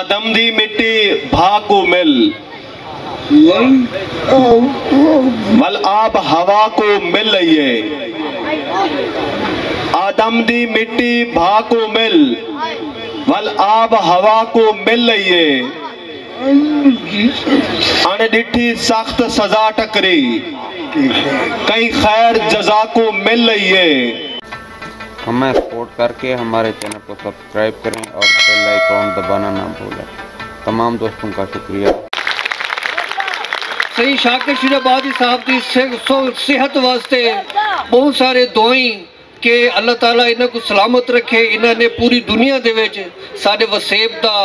آدم دی مٹی، بھاکو مل۔ مل آب ہوا کو مل لئیے آدم دی مٹی، بھاکو مل۔ مل آب ہوا کو مل لئیے آنے ڈٹھی سخت سزا ٹکری۔ کئی خیر جزا کو مل لئیے ہمیں سپورٹ کر کے ہمارے چینل کو سبسکرائب کریں اور بیل آئیکن دبانا نہ بھولیں۔ تمام دوستوں کا شکریہ۔ صحیح شاکر شیر آبادی صاحب دی صحت واسطے بہت سارے دعائیں کہ اللہ تعالیٰ انہیں کو سلامت رکھے انہیں نے پوری دنیا دے ویچ سارے وسیب دا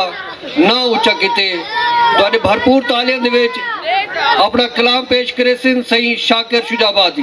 نہ اچھا کیتے۔ دوارے بھرپور تالیاں دے ویچ اپنا کلام پیش کرے سن صحیح شاکر شیر آبادی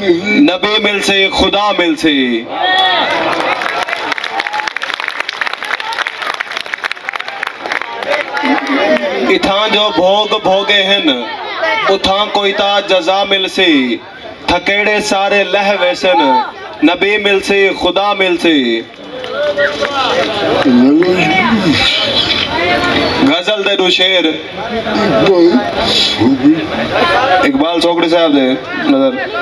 نبی مل سے، خدا مل سے۔ اتھاں جو بھوگ بھوگے ہیں اتھاں کوئی تا جزا مل سے۔ تھکیڑے سارے لہ ویسن، نبی مل سے، خدا مل سے۔ غزل دے دو شیر اقبال سوکڑی صاحب دے، نظر۔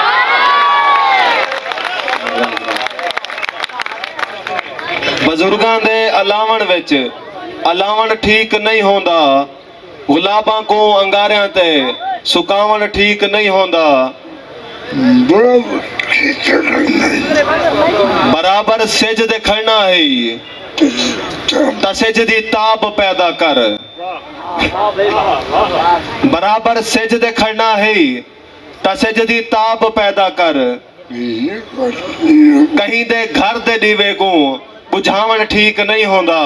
ਬਜ਼ੁਰਗਾਂ ਦੇ ਅਲਾਵਣ ਵਿੱਚ ਅਲਾਵਣ ਠੀਕ ਨਹੀਂ ਹੁੰਦਾ, ਗੁਲਾਬਾਂ ਕੋ ਅੰਗਾਰਿਆਂ ਤੇ ਸੁਕਾਵਣ ਠੀਕ ਨਹੀਂ ਹੁੰਦਾ। ਬਰਾਬਰ ਸਿਜ ਦੇ ਖੜਨਾ ਹੈ। ਤਾਂ ਦੀ ਤਾਪ ਪੈਦਾ ਕਰ। ਬਰਾਬਰ ਸਿਜ ਦੇ ਖੜਨਾ ਹੈ, ਤਾਂ ਦੀ ਤਾਪ ਪੈਦਾ ਕਰ। ਕਹੀਂ ਦੇ ਘਰ ਦੇ ਦੀਵੇ ਕੋ ਬੁਝਾਵਣ ਠੀਕ ਨਹੀਂ ਹੁੰਦਾ।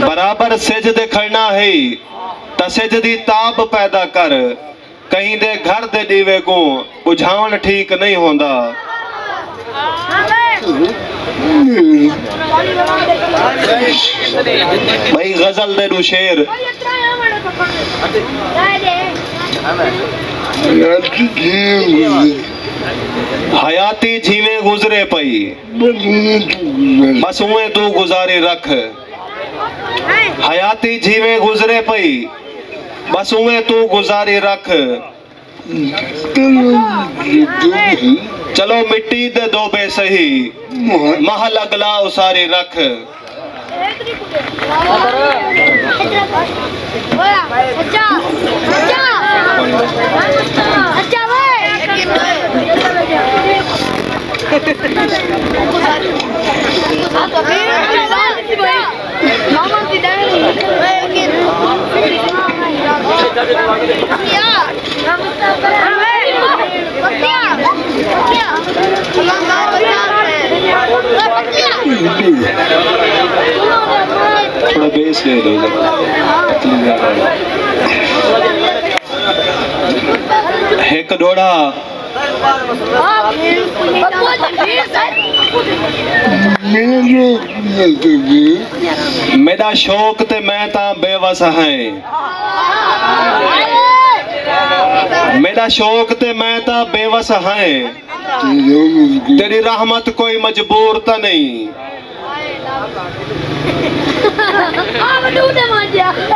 ਬਰਾਬਰ ਸਿਜ ਦੇ ਖੜਨਾ ਹੈ ਤਾਂ ਸਿਜ ਦੀ ਤਾਪ ਪੈਦਾ ਕਰ। کہیں دے گھر دے دیوے کو بجھاون ٹھیک نہیں ہوندہ بھائی غزل دے دو شیر حیاتی جھیویں گزرے پئی بس ہوئے تو گزارے رکھ حیاتی جھیویں گزرے پئی بس ہوئے تو گزارے رکھ چلو مٹی دے دو بے سہی محل اگلا اساری رکھ۔ تھوڑا بیس لے لو ایک ڈوڑا میرا شوق تے میں تا بے ہیں۔ میرا شوق تے میں تا بے وس ہائیں تیری رحمت کوئی مجبور تا نہیں۔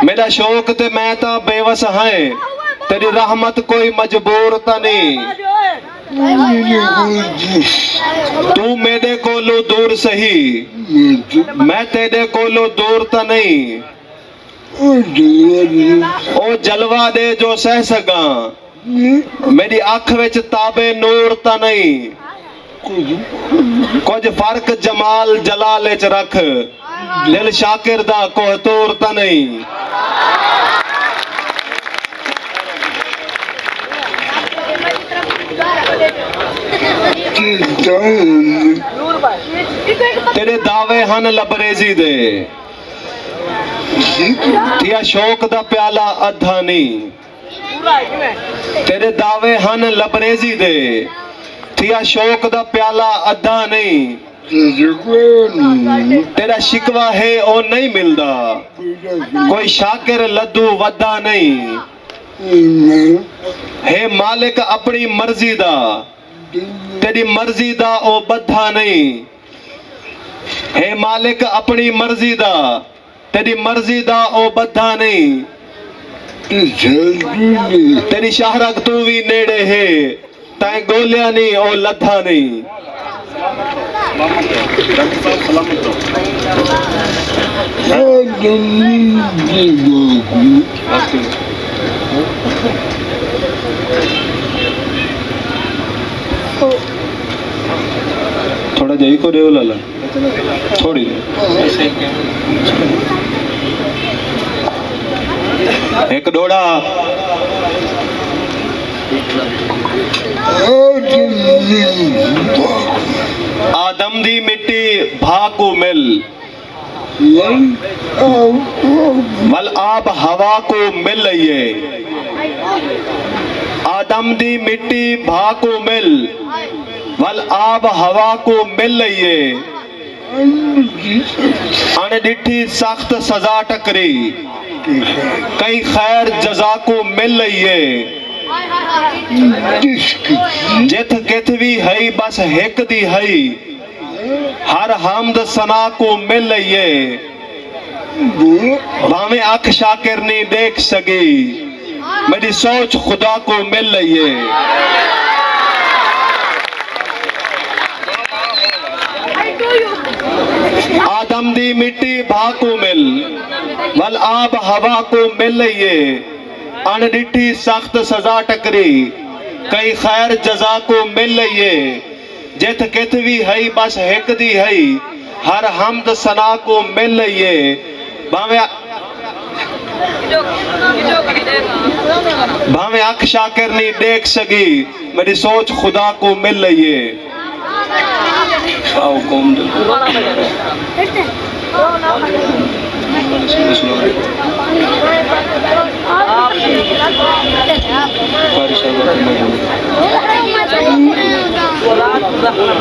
میرا شوق تے میں تا بے وس ہائیں تیری رحمت کوئی مجبور تا نہیں۔ تو میرے کولو دور سہی میں تیرے کولو دور تا نہیں۔ ਉਹ ਜਲਵਾ ਦੇ ਜੋ ਸਹਿ ਸਕਾਂ। ਮੇਰੀ ਅੱਖ ਵਿੱਚ ਤਾਬੇ ਨੂਰ ਤਾਂ ਨਹੀਂ। ਕੁਝ ਫ਼ਰਕ ਜਮਾਲ ਜਲਾਲ ਵਿੱਚ ਰੱਖ। ਦਿਲ ਸ਼ਾਕਿਰ ਦਾ ਕੋਹਤੂਰ ਤਾਂ ਨਹੀਂ। ਤੇਰੇ ਦਾਅਵੇ ਹਨ ਲਬਰੇਜ਼ੀ ਦੇ। تیا شوق دا پیالہ ادھا نہیں تیرے دعوے ہن لبریزی دے تیا شوق دا پیالہ ادھا نہیں تیرا شکوہ ہے او نہیں ملدا کوئی شاکر لدو ودا نہیں ہے مالک اپنی مرضی دا تیری مرضی دا او بدھا نہیں ہے مالک اپنی مرضی دا تیری مرضی دا او بدھا نہیں۔ تیری شہرک تو بھی نیڑے ہے، تائیں گولیا نہیں او لدھا نہیں۔ تھوڑا جائی کو ریو لالا۔ تھوڑی۔ جائی ایک ڈوڑا۔ آدم دی مٹی، بھاکو مل۔ مل آپ ہوا کو مل لئیے آدم دی مٹی، بھاکو مل۔ مل آپ ہوا کو مل لئیے ان ڈٹھی سخت سزا ٹکری۔ کئی خیر جزا کو مل لئیے جت کت بھی ہے بس ہک دی ہے۔ ہر حمد سنا کو مل لئیے ہے۔ بھاویں اکھ شاکر نہیں دیکھ سگی میری سوچ خدا کو مل رہی ہے۔ آدم دی مٹی بھا کو مل، ول آب ہوا کو مل لئیے انڈٹی سخت سزا ٹکری، کئی خیر جزا کو مل لئیے جت کتوی بھی بس ہک دی ہئی ہر حمد سنا کو مل لئیے بھاوے بھاوے اک شاکر نہیں دیکھ سگی۔ میری سوچ خدا کو مل لئیے کھاؤ قوم دل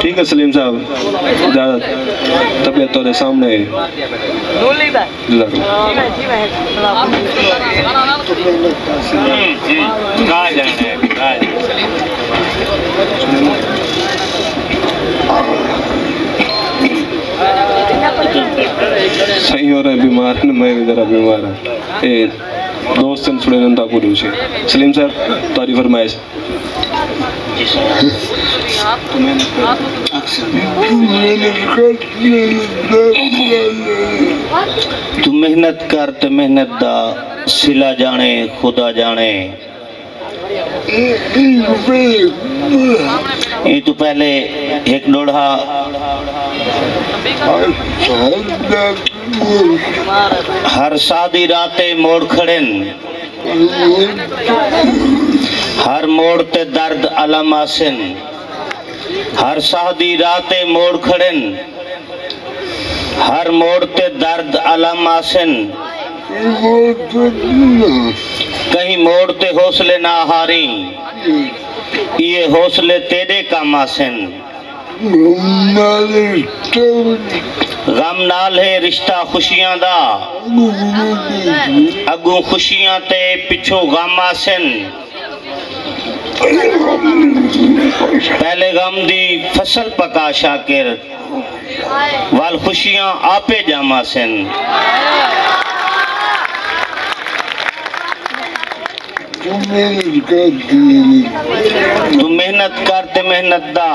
ٹھیک ہے سلیم صاحب طبیعت تو سامنے ہے۔ جی جی صحیح ہو رہا ہے بیمار ہے میں ذرا بیمار ہوں دوست ہیں تھوڑے نن تاکو دوسے سلیم صاحب تعریف فرمائے تو محنت کر تو محنت دا سلا جانے خدا جانے یہ تو پہلے ایک દોઢા ہر سادی راتے موڑ کھڑن۔ ہر موڑ تے درد علم آسن۔ ہر سادی راتے موڑ کھڑن۔ ہر موڑ تے درد علم آسن۔ کہیں موڑ تے حوصلے نہ ہاری یہ حوصلے تیرے کا ماسن غم نال ہے رشتہ خوشیاں دا۔ اگو خوشیاں تے پچھو غم آسن۔ پہلے غم دی فصل پکا شاکر۔ وال خوشیاں آپے جام آسن۔ محنت کرتے محنت دا۔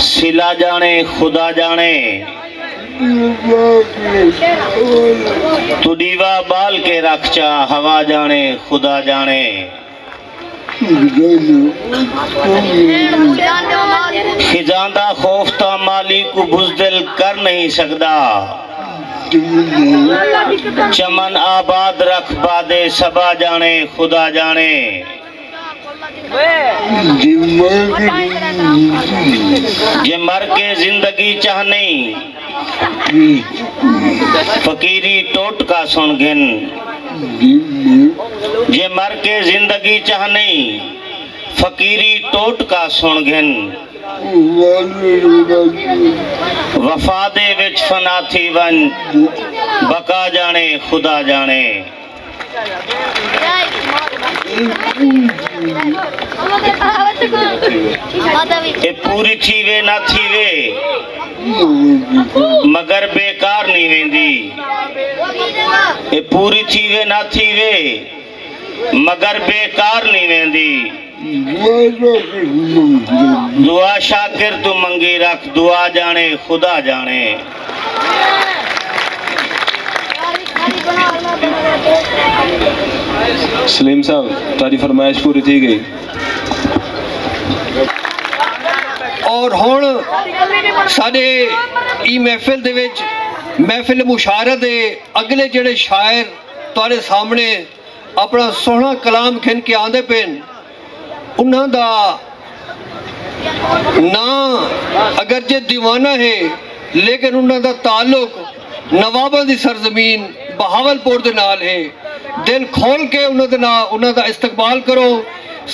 سلا جانے، خدا جانے۔ تو دیوہ بال کے رکھ چا، ہوا جانے، خدا جانے۔ خزاندہ خوف تا مالی کو بزدل کر نہیں سکتا چمن آباد رکھ بادے سبا جانے، خدا جانے۔ یہ مر کے زندگی چاہنے۔ فقیری ٹوٹ کا سنگن یہ مر کے زندگی چاہنے۔ فقیری ٹوٹ کا سن گن۔ وفا وچ فنا تھی ون۔ بقا جانے، خدا جانے۔ اے پوری تھی وے، نہ تھی وے۔ مگر بیکار نہیں ویندی۔ اے پوری تھی وے، نہ تھی وے۔ مگر بیکار نہیں ویندی۔ دعا شاکر تو منگی رکھ، دعا جانے، خدا جانے۔ سلیم صاحب، تاری فرمائش پوری تھی گئی۔ اور ہون سارے ای محفل دے ویچ محفل مشارہ دے اگلے جڑے شاعر تارے سامنے اپنا سونا کلام کھن کے آن دے پین۔ انہاں دا نا اگرچہ دیوانہ ہے، لیکن انہاں دا تعلق نوابہ دی سرزمین بہاول پور دے نال ہے۔ دل کھول کے انہاں دے نا دا استقبال کرو۔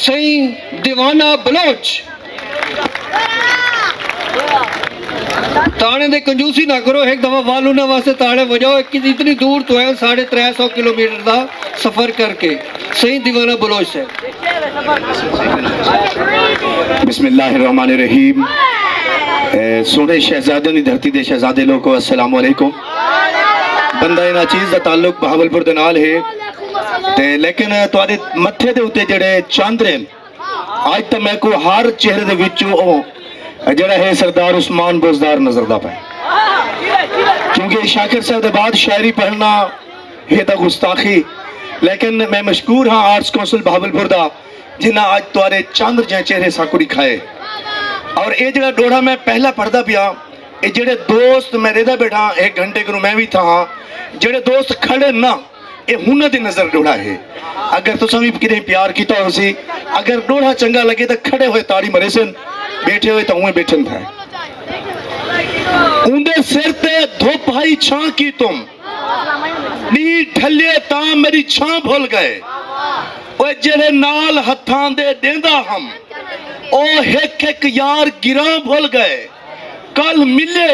صحیح دیوانہ بلوچ۔ تانے دے کنجوسی نہ کرو ایک دفعہ والونا تانے تاڑے ایک اتنی دور تو ہے ساڑھے ترہ سو کلومیٹر دا سفر کر کے صحیح دیوانہ بلوش سے بسم اللہ الرحمن الرحیم سونے شہزادے نی دھرتی دے شہزادے لوگ کو السلام علیکم بندہ اینا چیز دا تعلق بہاول پر دنال ہے لیکن تو آدھے متھے دے ہوتے جڑے چاندرے آج تا میں کو ہر چہرے دے وچوں ہوں جڑا ہے سردار عثمان بوزدار نظر دا پائے۔ کیونکہ شاکر صاحب دے بعد شاعری پڑھنا یہ تا گستاخی، لیکن میں مشکور ہاں آرٹس کونسل بھاول دا جنہ آج توارے چاندر جہاں چہرے ساکو دکھائے اور اے جڑا ڈوڑا میں پہلا پڑھدا پیا، اے جڑے دوست میں ریدہ بیٹھا، ایک گھنٹے کروں میں بھی تھا ہاں جڑے دوست کھڑے نہ، اے ہونہ دی نظر ڈوڑا ہے۔ اگر تو سمیب کریں پیار کی تو سی اگر ڈوڑا چنگا لگے تو کھڑے ہوئے تاری مرے سن بیٹھے ہوئے تو ہوئے بیٹھن تھا اندے سر تے دھوپ بھائی چھان کی تم؟ نہیں ڈھلے تاں میری چھان بھول گئے۔ اوہ جلے نال ہتھان دے دیندہ ہم، اوہ ہیک ہک یار گران بھول گئے۔ کل ملے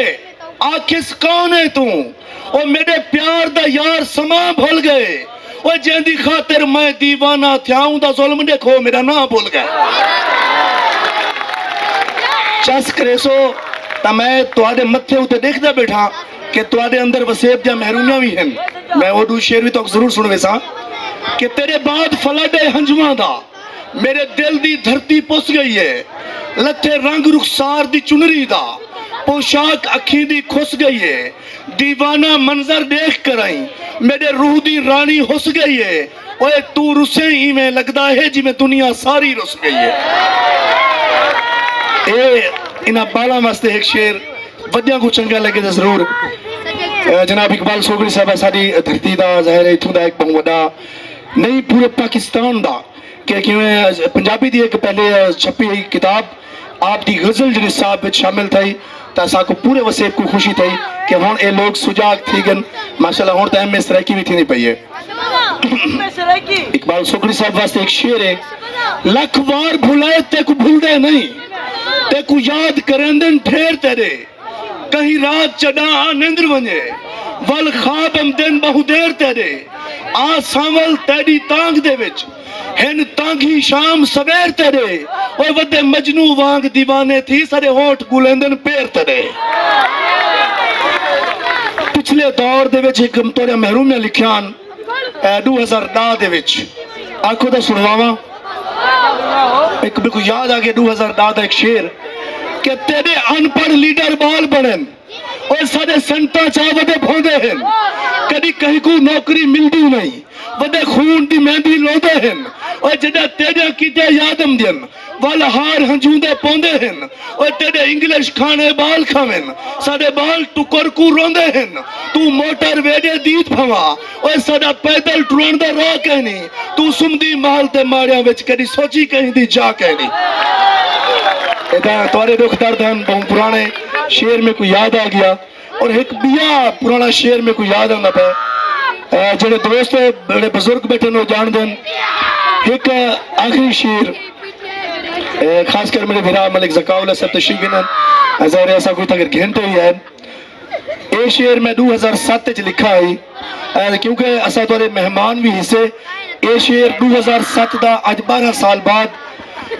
آکھس کون ہے تم اوہ میرے پیار دا یار سما بھول گئے۔ اوہ جہن دی خاطر میں دیوانہ تھیاؤں دا ظلم دیکھو، میرا نام بھول گئے۔ چس کریسو تا میں تواڈے متھے اوتے دیکھدا بیٹھا کہ تواڈے اندر وسیب جا محرومیاں وی ہیں میں اوڈو شعر وی تو ضرور سنوے سا کہ تیرے بعد فلڈ ہے دا میرے دل دی دھرتی پس گئی ہے لتھے رنگ رخسار دی چنری دا پوشاک اکھی دی کھس گئی ہے دیوانہ منظر دیکھ کرائیں میرے روح دی رانی ہس گئی ہے اوے تو رسے ہی میں لگدا ہے جی میں دنیا ساری رس گئی ہے ਇਹ ਇਹਨਾਂ ਬਾਲਾਂ ਵਾਸਤੇ ਇੱਕ ਸ਼ੇਰ ਵੱਡਿਆਂ ਕੋ ਚੰਗਾ ਲੱਗੇ ਤਾਂ ਜ਼ਰੂਰ جناب اقبال سوگری صاحب ساری دھرتی دا ظاہر ہے اتھوں دا ایک بہت نہیں پورے پاکستان دا کہ پنجابی دی ایک پہلے چھپی ہوئی کتاب آپ دی غزل جڑی صاحب وچ شامل تھئی تا کو پورے وسیب کو خوشی تھئی کہ ہن اے لوگ سجاگ تھی گن ماشاءاللہ ہن ٹائم میں سرائکی بھی تھی نہیں پئی ہے اقبال سوگری صاحب واسطے ایک شعر ہے لکھ وار تے کو بھول دے نہیں کو یاد کرندن ٹھیر تیرے کہیں رات چڑا نندر ونجے ول خوابم دن بہو دیر تیرے آ سامل تیری تانگ دے وچ ہن تانگی شام سویر تیرے اوے ودے مجنو وانگ دیوانے تھی سارے ہونٹ گلندن پیر تیرے پچھلے دور دے وچ ایک مطوریا محرومیاں لکھیان دو ہزار دا دے وچ آنکھو دا سنواواں ایک بالکل یاد آگے دو ہزار دا ایک شیر کہ تیرے ان پڑھ لیڈر بال بڑھن اور سارے سنٹا چاہ بھوندے ہیں کدی کہیں کو نوکری ملدی نہیں ودے خون دی مہندی لودے ہیں اور جدہ تیرے کیتے یادم دین والا ہار ہنجوندے پوندے ہیں اور تیرے انگلش کھانے بال کھویں سارے بال ٹکر کو روندے ہیں تو موٹر ویڈے دیت بھوا اور سارا پیدل ٹرون دا رو کہنی تو سمدی محل تے ماریاں وچ کدی سوچی کہیں دی جا کہنی ادا توارے دکھ درد ہیں بہت پرانے شیر میں کوئی یاد آ گیا اور ایک بیا پرانا شیر میں کوئی یاد آنا پہ جڑے دوست بڑے بزرگ بیٹھے نو جان دیں ایک آخری شیر خاص کر میرے بھرا ملک زکاء اللہ صاحب تشریف گنن ظاہر ایسا کوئی تاگر گھنٹے ہی ہے اے شیر میں دو ہزار سات چ لکھا ہے۔ کیونکہ اسا توارے مہمان بھی حصے۔ اے شیر دو ہزار سات دا اج بارہ سال بعد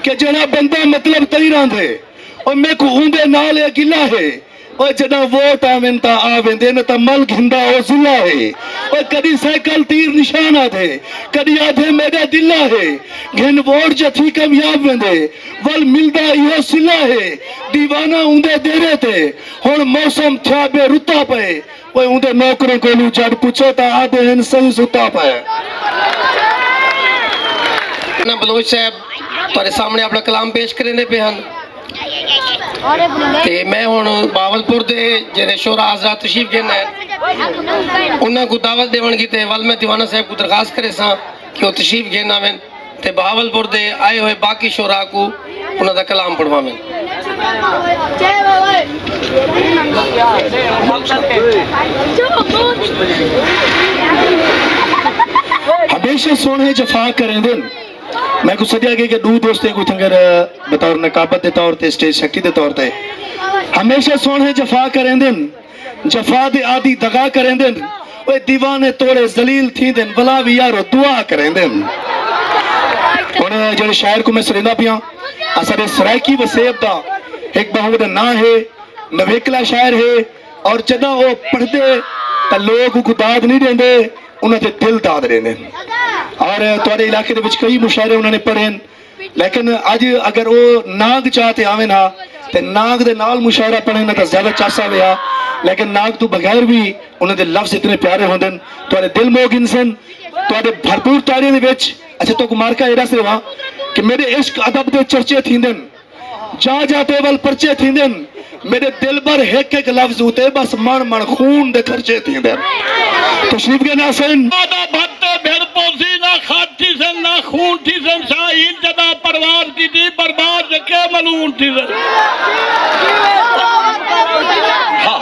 کہ جڑا بندہ مطلب تیران دے۔ اور میں کو اوندے نالے گلہ ہے۔ اور جڑا ووٹ آمین تا آوین دے نتا مل گھندا او زلہ ہے۔ اور کدی سائیکل تیر نشانہ دے، کدی آدھے میرے دلہ ہے۔ گھن ووٹ جا تھی کمیاب ویندے ول ملدا یہ سلہ ہے۔ دیوانہ اوندے دیرے تے ہون موسم تھیا بے رتا پے۔ وہ اوندے نوکروں کو لو جڑ پوچھو تا آدھے ہن صحیح ستا پے۔ نا بلوچ صاحب تارے سامنے اپنا کلام پیش کرنے پہ ہن۔ تے میں ہون باولپور دے جنہیں شورا حضرات تشریف گئن ہے انہاں کو دعوت دے ونگی تے وال میں دیوانہ صاحب کو درخواست کرے ساں کہ وہ تشریف گئن آمین تے باولپور دے آئے ہوئے باقی شورا کو انہاں دا کلام پڑھوا میں ہمیشہ سونے جفا کریں دن میں کو سدیا گئی کہ دو دوستے کو تھنگر بطور نقابت دے طور تے سٹیج شکتی دے طور تے۔ ہمیشہ سونے جفا کریں دن جفا دے آدھی دگا کریں دن وہ دیوانے توڑے زلیل تھی دن بلا بھی یارو دعا کریں دن انہیں جو شاعر کو میں سرندہ پیا اثر سرائکی وسیب دا ایک بہو بہت نا ہے، نویکلا شاعر ہے۔ اور جدہ وہ پڑھ دے تا لوگ کو داد نہیں دیں دے انہوں نے دل داد اور توڑے علاقے دے بچ کئی مشاعرے انہوں نے پڑھیں لیکن آج اگر وہ ناگ چاہتے آویں ہاں تے ناگ دے نال مشاعرہ پڑھیں نہ تا زیادہ چاسا ویا لیکن ناگ تو بغیر بھی انہوں دے لفظ اتنے پیارے ہوندن توڑے دل موگ انسان توڑے بھرپور تاریخ دے بچ اچھا تو کمار کا ایرا سے وہاں کہ میرے عشق ادب دے چرچے تھیندن جا جاتے وال پرچے تھیندن میرے دل بر ایک ایک لفظ ہوتے بس من من خون دے خرچے تھیندن تشریف کے ناسن آدھا بھتے بھر پوسی۔ خط تھی سن نہ خون تھی سن شاہین جدا پرواز کی تھی، برباد کے ملون تھی۔ ہاں۔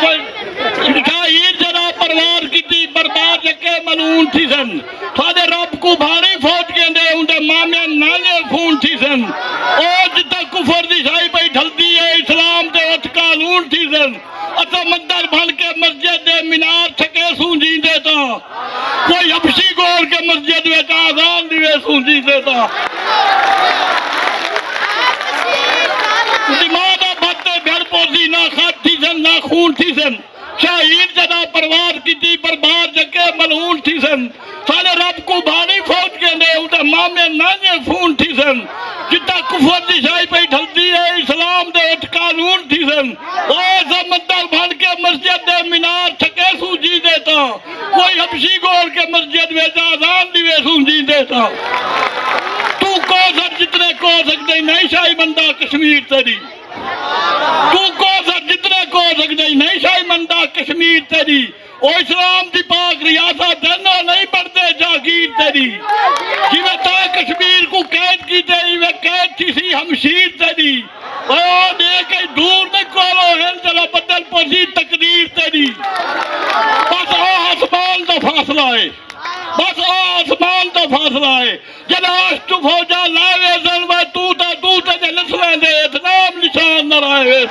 سن شاہین جدا پروار کی تھی برباد کے ملون تھی سن تھوڑے رب کو بھاری فوج کے اندے اندے مامیاں نانے خون تھی سن او جتا کفر دی شاہی پہ ڈھلتی ہے اسلام دے اٹھ قانون تھی سن اتا مندر بھن کے مسجد دے منار چھکے سونجی دیتا کوئی حبشی گور کے مسجد میں آزان دیوے سونجی دیتا دماغا بھتے بھر پوسی نہ خط تھی سن نہ خون تھی سن شاہین جدا پروار کی تھی برباد جکے ملعون تھی سن سارے رب کو بھاری فوج کے لے اندھے مامے نانے فون تھی سن جتا کفر دی شاہی پہ ڈھلتی ہے اسلام دے اٹھ قانون تھی سن او زمندر بھن کے مسجد دے منار چھکے سوجی دیتا کوئی حبشی گور کے مسجد میں آزان دیوے سوجی دیتا تو کو سر جتنے کو سکتے نہیں شاہی بندہ کشمیر تیری۔ تو کو سر جتنے کو سکتے نہیں شاہی بندہ کشمیر تیری۔ او اسلام دی پاک ریاست دینا نہیں پڑھتے جاگیر تیری۔ جی میں تا کشمیر کو قید کی تیری میں قید کی سی ہمشیر تیری۔ او دے دور میں کولو ہل جلا بدل پوسی تقدیر تیری۔ بس آسمان دا فاصلہ ہے۔ بس آسمان دا فاصلہ ہے۔ جناش تو فوجا لاوے ظلمہ تو تا تو تا جلسلیں دے اتنا نشان نہ رہے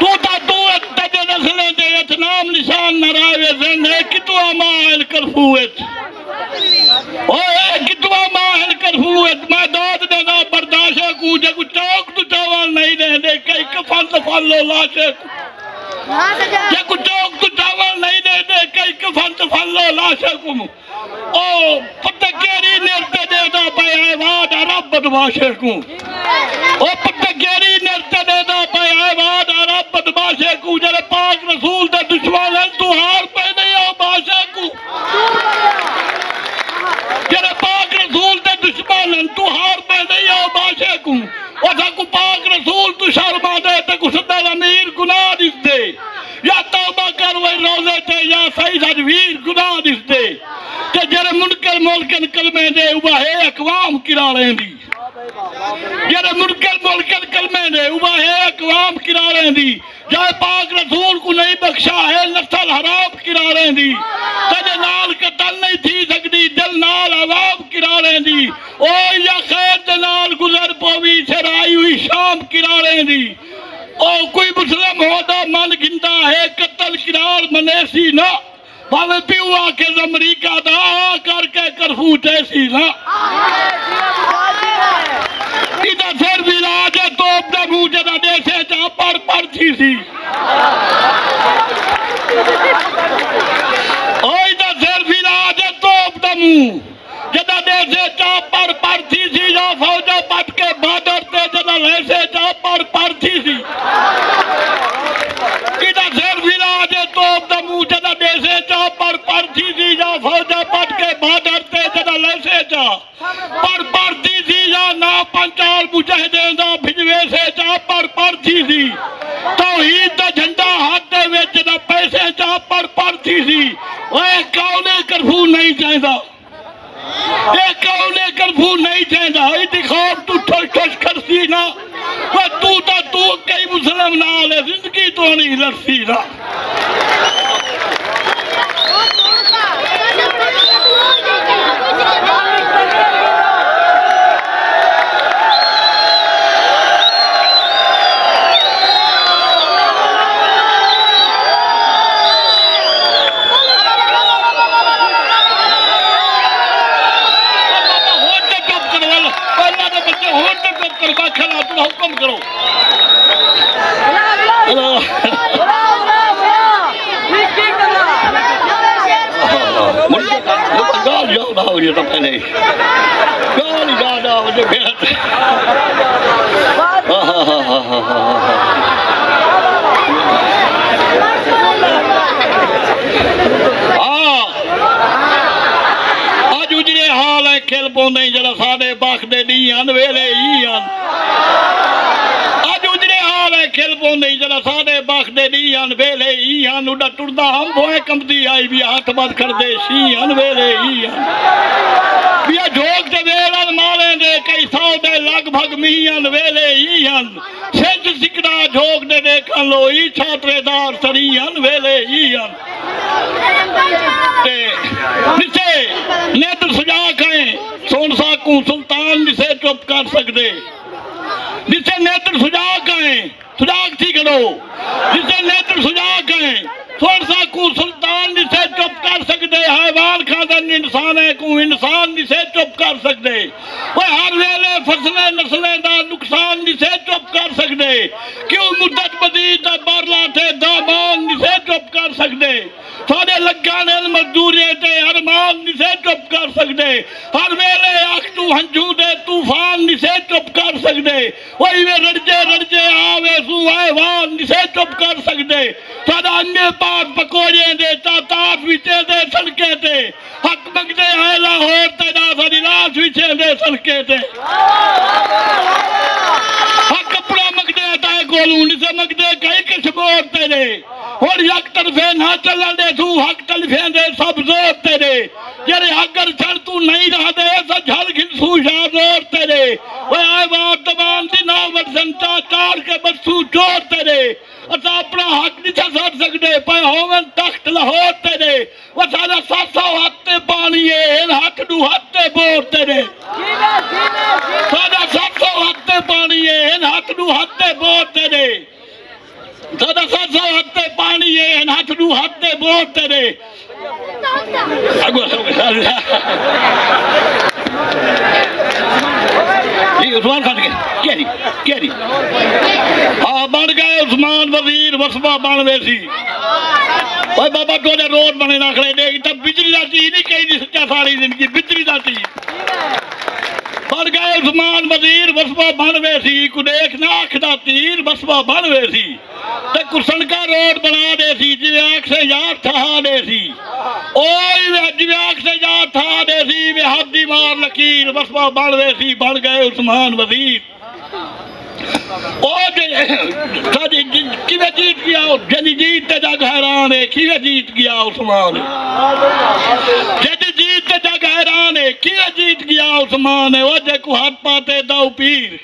تو تا تو تجے نسلیں دے ات نام نشان نہ رہے زن ہے۔ کتوا ماہل کرفوت اوے کتوا ماہل کرفوت میں داد دینا برداشت کو جے کو چوک تو چاوال نہیں دے دے کئی کفن تفن لو لاشے کو یہ کو چوک تو کفن لا لو او پتہ کیری نرتے دے دا پائے آئے واد عرب بدماشے کو او پتہ کیری نرتے دے دا پائے آئے واد عرب بدماشے کو جرے پاک رسول دے دشمن ہیں تو ہار پہ نہیں آؤ باشے کو جرے پاک رسول دے دشمن ہیں تو ہار پہ نہیں آؤ باشے کو او تھا کو پاک رسول تو شرما دے تے کو صدر امیر گناہ دس دے یا توبہ کر وہ روزے تے یا صحیح سجویر گناہ دس دے تے جرے منکر ملکن کلمے دے اوہ ہے اقوام دی۔ جرے منکر ملکن کلمے دے، اوہ ہے اقوام کرا دی۔ جائے پاک رسول کو نہیں بخشا ہے، نسل حرام کرا دی۔ تجھے نال قتل نہیں تھی سکتی، دل نال عوام کرا دی۔ او یا خیر دے نال گزر پوی، سرائی ہوئی شام کرا دی۔ او کوئی مسلم ہوتا من گنتا ہے، قتل کرار منیسی نہ باوے پیو آکے امریکہ دا، آ کر کے کرفو جیسی نہ ادھا پھر بھی راج ہے تو اپنے منہ جدا دیسے جا پڑ پڑ تھی سی او ادھا پھر بھی راج ہے تو اپنے منہ جدا دیسے جا پڑ پڑ تھی سی جا فوجہ پٹ کے بادر تے جدا ویسے جا پڑ پڑ تھی سی ادھا پھر بھی راج ہے تو اپنے منہ جدا دیسے جا پڑ پڑ تھی سی جا فوجہ پٹ کے بادر تے جدا ویسے جا پڑ پڑ تھی سی جا نا پنچال مجاہدین دا بھجوے سے جا پڑ پڑ تھی سی توحید دا جھنڈا ہاتھ دے وچ دا پیسے جا پڑ پڑ تھی سی اے کاؤنے کرفو نہیں چاہتا اے کاؤنے کرفو نہیں چاہتا انتخاب تو ٹھوش ٹھوش کرسی نا وہ تو تا تو کئی مسلم نال ہے زندگی تو نہیں لڑسی نا ہون تے چپ کرو اللہ اللہ دے بچے ہون تے چپ کرو باکھا لا تو حکم کرو اج اجرے حال ہے کھیل پوندے جڑا ساڈے بخت نہیں ڈیاں ویلے ہی آن نہیں؟ جڑا سارے باخ دے دی ہن ویلے ہی ہن ٹردا ہم بوئے کمدی آئی بھی ہاتھ بند کر دے سی ہن ویلے ہی بیا جھوک دے ویلا مارے دے، کئی ساو دے لگ بھگ میاں ویلے ہی ہن سچ سکڑا جھوک دے دے کلو ہی چھاترے دار سری ہن ویلے ہی سجاگ تھی کرو نسے نیتر سجا کہیں سون ساکوں سلطان نسے چپ کر سکتے حیوان خاندن انسان ہے، کو انسان نسے چپ کر سکتے وہ ہر ویلے فصلیں، نسلیں دا نقصان نسے چپ کر سکتے کیوں مدت مدید دا بارلا تھے دامان نسے چپ کر سکتے سارے لگانے مزدوری تے ارمان نسے چپ کر سکتے ہر ویلے آخ تو ہنجو دے طوفان نسے چپ کر سکتے وہی میں رڑجے رڑجے آوے سو آئیوان نسے چپ کر سکتے۔ سارا انگے پاس پکوڑے دے تاتات وچے دے سڑکے تے حق مگدے آئے لاہور تے دا ساری لاش وچے دے سڑکے تے حق اپنا مگدے تائے کولوں نسے مگدے کئی کشمور تے دے۔ اور یک طرفے نہ چلن دے، تو حق طرفے دے، سب زور تیرے جرے اگر چھڑ تو نہیں رہ دے عثمان وزیر وصفہ بانوے سی۔ اوہ بابا تو نے روڈ بنے نہ کھڑے۔ دے تب بجلی داتی ہی نہیں کہیں نہیں سچا ساری زندگی بجلی داتی پڑ گئے عثمان وزیر وصفہ بانوے سی۔ کو دیکھ ناکھ آنکھ دا تیر وصفہ بانوے سی۔ تک کسن کا روڈ بنا دے سی جی آنکھ سے یاد تھا دے سی۔ اوہ جی آنکھ سے یاد تھا دے سی وے حد دیمار لکیر وصفہ بانوے سی۔ بن گئے عثمان وزیر۔ جی، جی، جیت گیا؟ جدی جیت جگ حیران ہے جیت گیا عثمان؟ جدی جیت جگ حیران ہے جیت گیا عثمان؟ ہاتھ پاتے داو پیر۔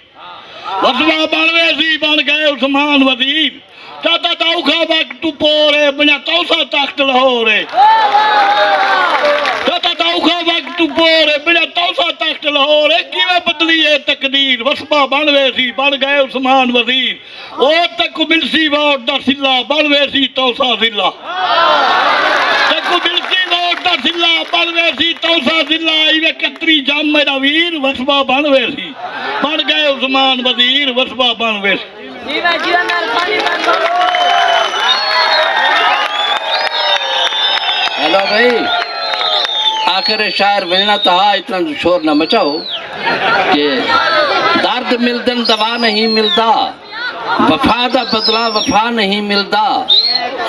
بن بنوے سی بن گئے، عثمان وزیر۔ تاتا تاؤ کھا وقت پورے بنا توسا تخت رہو رہے بدلی ہے تقدیر وسبہ بن وے سی بن گئے عثمان وزیر او تک ملسی واٹ دا سلہ بن وے سی توسا سلہ تک ملسی واٹ دا سلہ بن وے سی توسا سلہ ایوے کتری جام میرا ویر وسبہ بن وے سی بن گئے عثمان وزیر وسبہ بن وے سی جیوہ جیوہ نال پانی ہلو بھائی آخر شاعر ملنا تھا، اتنا شور نہ مچاؤ کہ درد ملدن دوا نہیں ملتا وفا دا بدلا وفا نہیں ملتا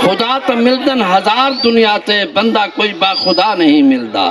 خدا تا ملدن ہزار دنیا تے بندہ کوئی با خدا نہیں ملتا